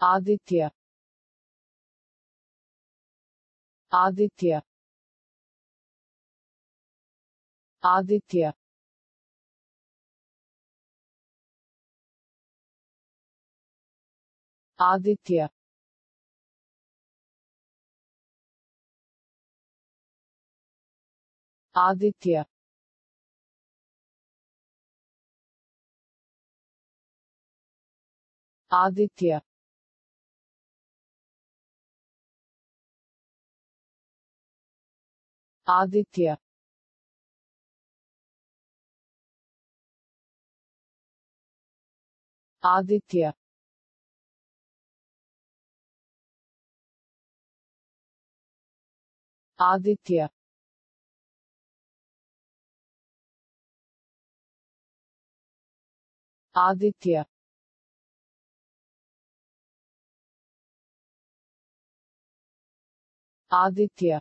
Aditya Aditya Aditya Aditya Aditya Aditya Aditya Aditya Aditya Aditya Aditya